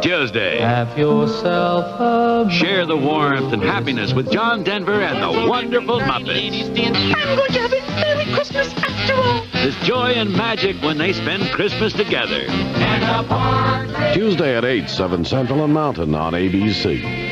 Tuesday. Have yourself a Share the warmth and happiness with John Denver and the wonderful Muppets. I'm going to have a Merry Christmas after all. There's joy and magic when they spend Christmas together. Tuesday at 8, 7 Central and Mountain on ABC.